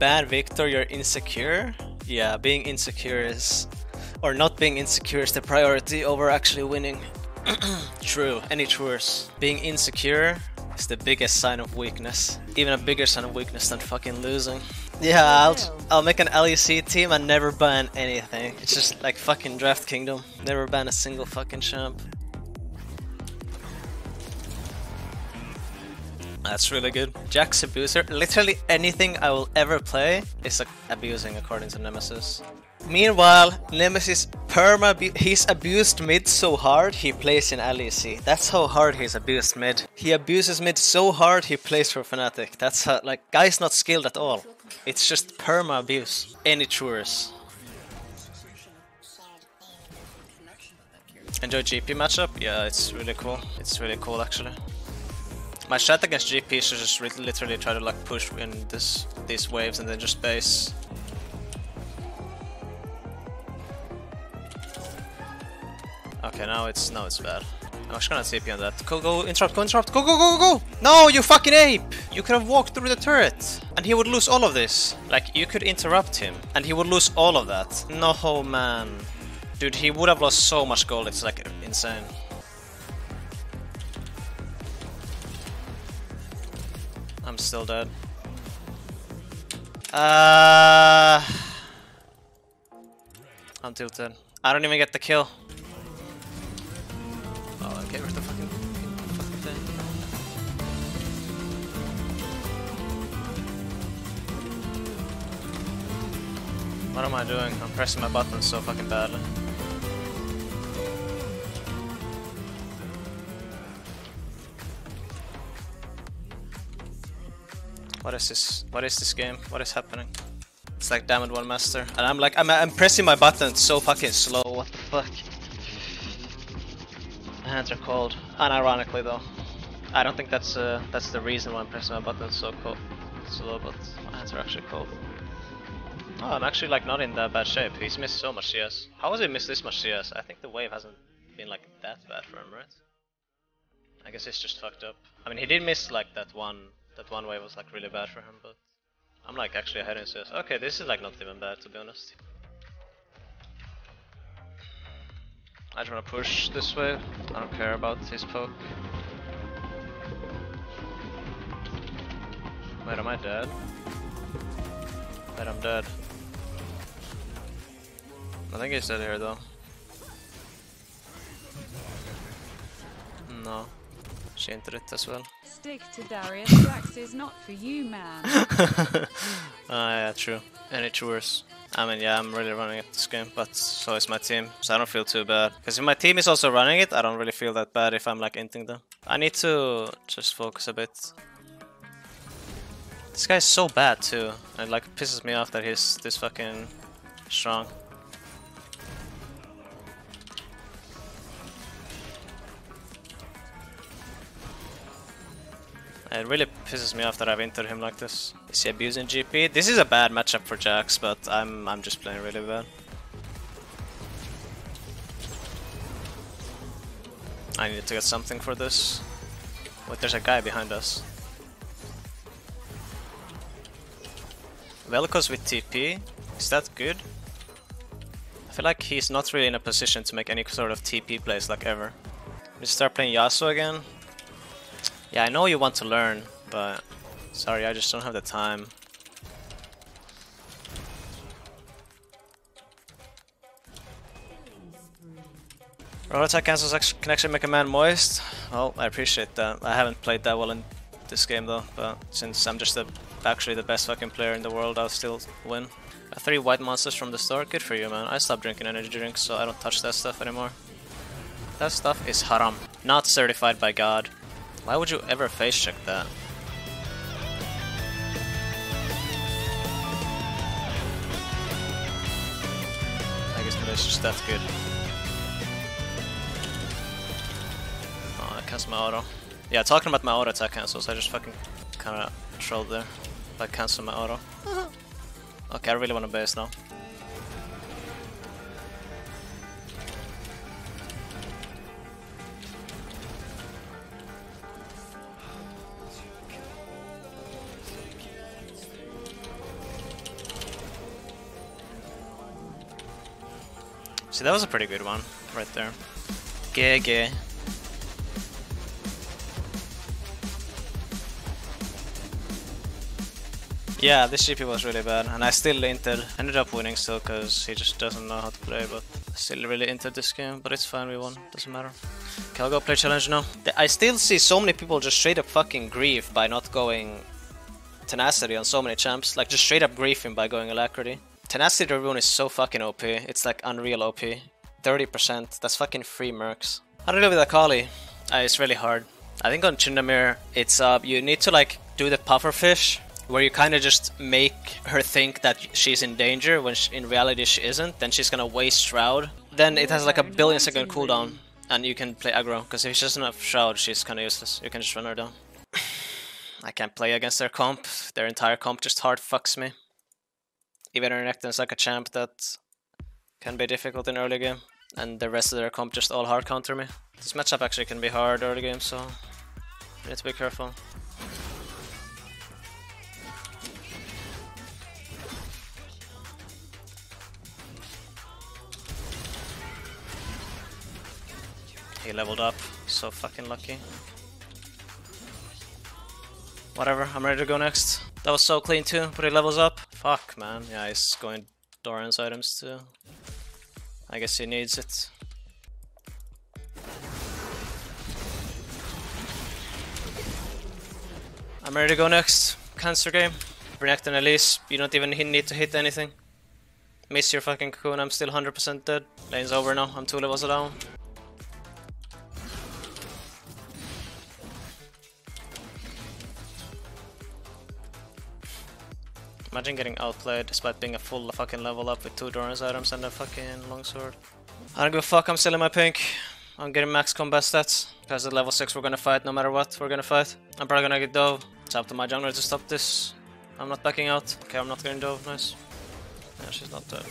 Bad Victor, you're insecure? Yeah, being insecure is... Or not being insecure is the priority over actually winning. True, any truers. Being insecure is the biggest sign of weakness. Even a bigger sign of weakness than fucking losing. Yeah, I'll, I'll make an LEC team and never ban anything. It's just like fucking Draft Kingdom. Never ban a single fucking champ. That's really good. Jax abuser. Literally anything I will ever play is abusing according to Nemesis. Meanwhile, Nemesis perma he's abused mid so hard he plays in LEC. That's how hard he's abused mid. He abuses mid so hard he plays for Fnatic. That's how, like guy's not skilled at all. It's just perma abuse. Any chores. Enjoy GP matchup? Yeah, it's really cool. It's really cool actually. My strat against GP is just literally try to like push in this these waves and then just base. Okay, now it's now it's bad. I'm just gonna TP on that. Go, go, interrupt, go, interrupt, go, go, go, go! No, you fucking ape! You could have walked through the turret, and he would lose all of this. Like, you could interrupt him, and he would lose all of that. No, man. Dude, he would have lost so much gold, it's like insane. I'm still dead. Uh, I'm tilted. I don't even get the kill. Oh, okay, where's the fucking, fucking thing? What am I doing? I'm pressing my buttons so fucking badly. What is this? What is this game? What is happening? It's like Diamond One Master. And I'm like, I'm, I'm pressing my button so fucking slow. What the fuck? My hands are cold. Unironically though. I don't think that's uh, that's the reason why I'm pressing my button so cold, slow, but my hands are actually cold. Oh, I'm actually like not in that bad shape. He's missed so much CS. How has he missed this much CS? I think the wave hasn't been like that bad for him, right? I guess he's just fucked up. I mean, he did miss like that one that one wave was like really bad for him, but I'm like actually ahead in CS. Okay, this is like not even bad to be honest. I just wanna push this way. I don't care about his poke. Wait, am I dead? Wait, I'm dead. I think he's dead here though. No. She inted it as well. Stick to Darius. Jax is not for you, man. Ah, yeah, true. And it's worse. I mean, yeah, I'm really running it this game, but so is my team, so I don't feel too bad. Because if my team is also running it, I don't really feel that bad if I'm like inting them. I need to just focus a bit. This guy's so bad too, and like pisses me off that he's this fucking strong. It really pisses me off that I've inted him like this. Is he abusing GP? This is a bad matchup for Jax, but I'm I'm just playing really bad. I need to get something for this. Wait, there's a guy behind us. Vel'Koz with TP? Is that good? I feel like he's not really in a position to make any sort of TP plays like ever. We start playing Yasuo again. Yeah, I know you want to learn, but sorry, I just don't have the time. Attack cancels can actually make a man moist. Well, I appreciate that. I haven't played that well in this game though, but since I'm just the, actually the best fucking player in the world, I'll still win. Three white monsters from the store, good for you man. I stopped drinking energy drinks, so I don't touch that stuff anymore. That stuff is haram. Not certified by God. Why would you ever face check that? I guess it's just good. Oh, I cancelled my auto. Yeah, talking about my auto attack cancels, I just fucking kinda trolled there I canceling my auto. okay, I really want to base now. See, that was a pretty good one right there. GG. Yeah, this GP was really bad, and I still inted, ended up winning still because he just doesn't know how to play, but still really inted this game, but it's fine, we won, doesn't matter. Okay, I'll go play challenge now. I still see so many people just straight up fucking grief by not going tenacity on so many champs, like just straight up griefing by going alacrity. Tenacity rune is so fucking OP, it's like unreal OP. 30%, that's fucking free mercs. How I do with Akali? Uh, it's really hard. I think on Tryndamere, it's uh, you need to like do the pufferfish where you kind of just make her think that she's in danger when she, in reality she isn't, then she's gonna waste Shroud. Then it has like a billion second cooldown and you can play aggro, because if she doesn't have Shroud, she's kinda useless. You can just run her down. I can't play against their comp. Their entire comp just hard fucks me. Even Renekton's like a champ that can be difficult in early game, and the rest of their comp just all hard counter me. This matchup actually can be hard early game, so you need to be careful. He leveled up, so fucking lucky. Whatever, I'm ready to go next. That was so clean too, but he levels up. Fuck man, yeah he's going Doran's items too. I guess he needs it. I'm ready to go next. Cancer game. Renekton and Elise, you don't even need to hit anything. Miss your fucking cocoon, I'm still 100% dead. Lane's over now, I'm two levels down. Imagine getting outplayed despite being a full fucking level up with two Doran's items and a fucking longsword. I don't give a fuck, I'm still in my pink. I'm getting max combat stats. Because at level 6 we're gonna fight no matter what, we're gonna fight. I'm probably gonna get dove. It's up to my jungler to stop this. I'm not backing out. Okay, I'm not getting dove, nice. Yeah, she's not dead.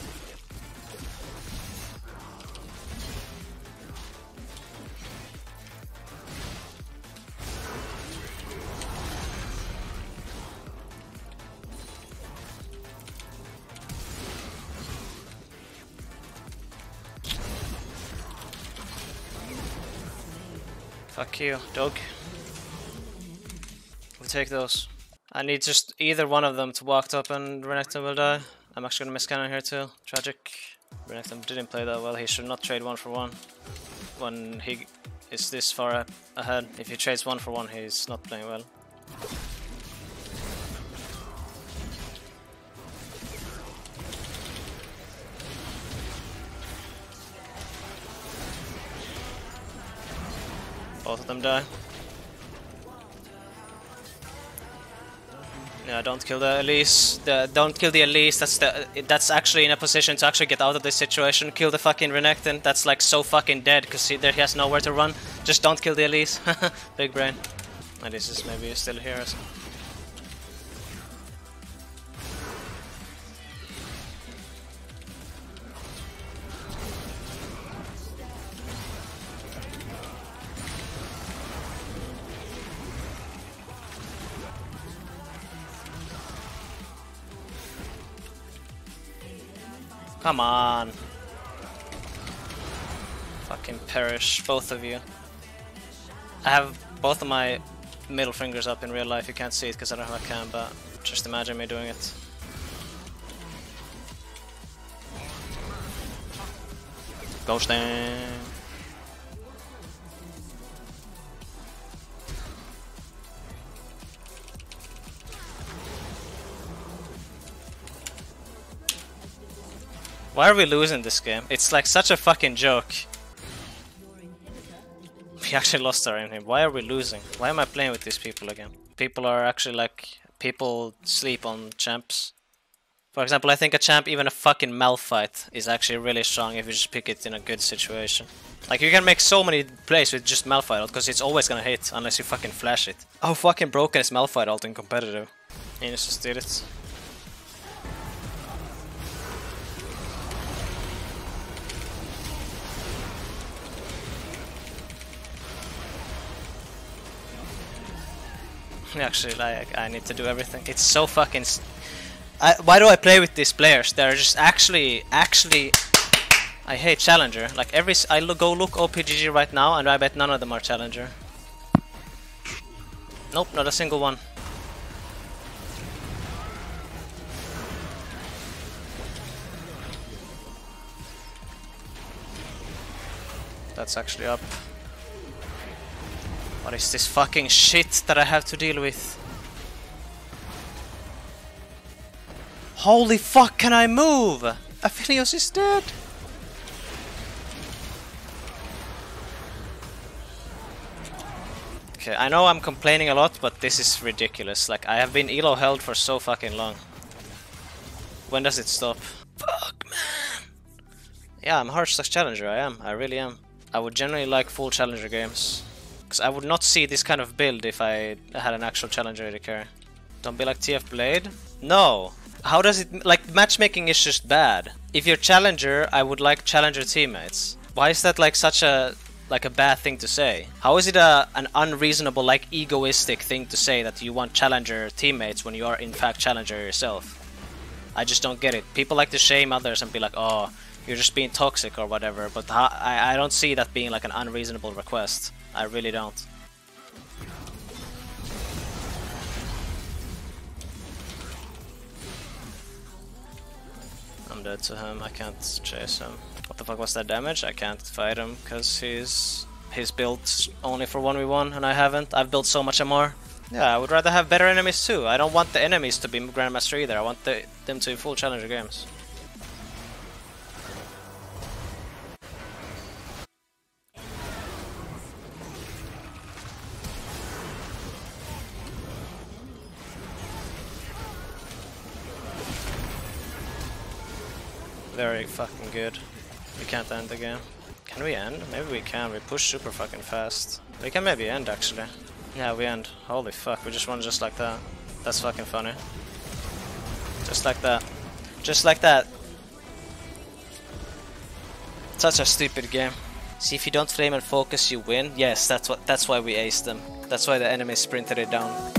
Fuck you, dog. We'll take those. I need just either one of them to walk up and Renekton will die. I'm actually gonna miss cannon here too. Tragic. Renekton didn't play that well. He should not trade one for one when he is this far ahead. If he trades one for one, he's not playing well. Both of them die. Yeah, don't kill the Elise. The, don't kill the Elise. That's the. That's actually in a position to actually get out of this situation. Kill the fucking Renekton. That's like so fucking dead because he, there he has nowhere to run. Just don't kill the Elise. Big brain. Elise is maybe still here. So. Come on. Fucking perish, both of you. I have both of my middle fingers up in real life, you can't see it because I don't have a cam, but just imagine me doing it. Ghosting! Why are we losing this game? It's like such a fucking joke. We actually lost our aim Why are we losing? Why am I playing with these people again? People are actually like... People sleep on champs. For example, I think a champ, even a fucking Malphite, is actually really strong if you just pick it in a good situation. Like, you can make so many plays with just Malphite because it's always gonna hit, unless you fucking flash it. How fucking broken is Malphite ult in competitive? He just did it. Actually, like, I need to do everything. It's so fucking... I, why do I play with these players? They're just actually, actually... I hate Challenger. Like every I go look OPGG right now, and I bet none of them are Challenger. Nope, not a single one. That's actually up. What is this fucking shit that I have to deal with? Holy fuck, can I move? Aphelios is dead! Okay, I know I'm complaining a lot, but this is ridiculous. Like, I have been elo held for so fucking long. When does it stop? Fuck, man! Yeah, I'm a Hearthstone's challenger, I am. I really am. I would generally like full challenger games. Because I would not see this kind of build if I had an actual challenger AD carry. Don't be like TF Blade? No! How does it... Like, matchmaking is just bad. If you're challenger, I would like challenger teammates. Why is that like such a... Like a bad thing to say? How is it a an unreasonable, like egoistic thing to say that you want challenger teammates when you are in fact challenger yourself? I just don't get it. People like to shame others and be like, oh, you're just being toxic or whatever, but I, I don't see that being like an unreasonable request. I really don't. I'm dead to him, I can't chase him. What the fuck was that damage? I can't fight him because he's he's built only for 1v1 and I haven't. I've built so much MR. Yeah, I would rather have better enemies too. I don't want the enemies to be Grandmaster either. I want the, them to be full challenger games. Very fucking good. We can't end the game. Can we end? Maybe we can. We push super fucking fast. We can maybe end actually. Yeah, we end. Holy fuck, we just won just like that. That's fucking funny. Just like that. Just like that. Such a stupid game. See if you don't flame and focus you win. Yes, that's what that's why we aced them. That's why the enemy sprinted it down.